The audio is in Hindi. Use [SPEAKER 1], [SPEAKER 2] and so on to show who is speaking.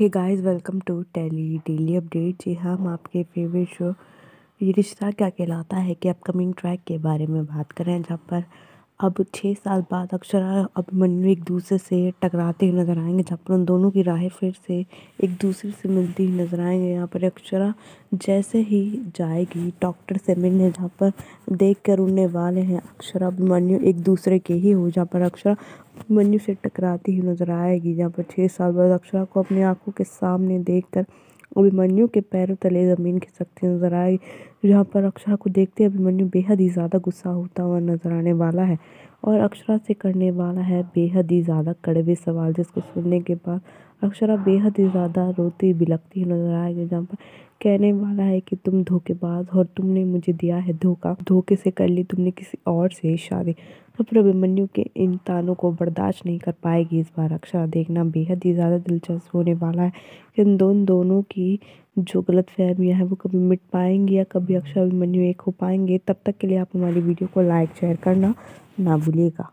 [SPEAKER 1] Hey guys welcome to tele daily update जी हम आपके फेवरेट शो ये रिश्ता क्या कहलाता है, कि अपकमिंग ट्रैक के बारे में बात करें, जहाँ पर अब छः साल बाद अक्षरा अभिमन्यु एक दूसरे से टकराते हुए नज़र आएँगे, जहाँ पर उन दोनों की राहें फिर से एक दूसरे से मिलती हुई नज़र आएँगे। यहाँ पर अक्षरा जैसे ही जाएगी, डॉक्टर से मिलने जहाँ पर देख कर उड़ने वाले हैं, अक्षरा अभिमन्यु एक दूसरे के ही हो, जहाँ पर अक्षरा अभिमन्यु से टकराती हुई नज़र आएगी। जहाँ पर छः साल बाद अक्षरा को अपनी आँखों के सामने देखकर अभिमन्यु के पैरों तले ज़मीन खिसकती नज़र आई, जहाँ पर अक्षरा को देखते अभिमन्यु बेहद ही ज़्यादा गुस्सा होता हुआ नज़र आने वाला है। और अक्षरा से करने वाला है बेहद ही ज़्यादा कड़वे सवाल, जिसको सुनने के बाद अक्षरा बेहद ही ज़्यादा रोती बिलकती नज़र आएगी। जहाँ पर कहने वाला है कि, तुम धोखेबाज और तुमने मुझे दिया है धोखा। धोखे से कर ली तुमने किसी और से शादी। तो अभिमन्यु के इन तानों को बर्दाश्त नहीं कर पाएगी इस बार अक्षरा। देखना बेहद ही ज़्यादा दिलचस्प होने वाला है इन दोन दोनों की जो गलत फहमियाँ हैं, वो कभी मिट पाएँगी या कभी अक्षरा अभिमन्यु एक हो पाएँगे। तब तक के लिए आप हमारी वीडियो को लाइक, शेयर करना navuleka.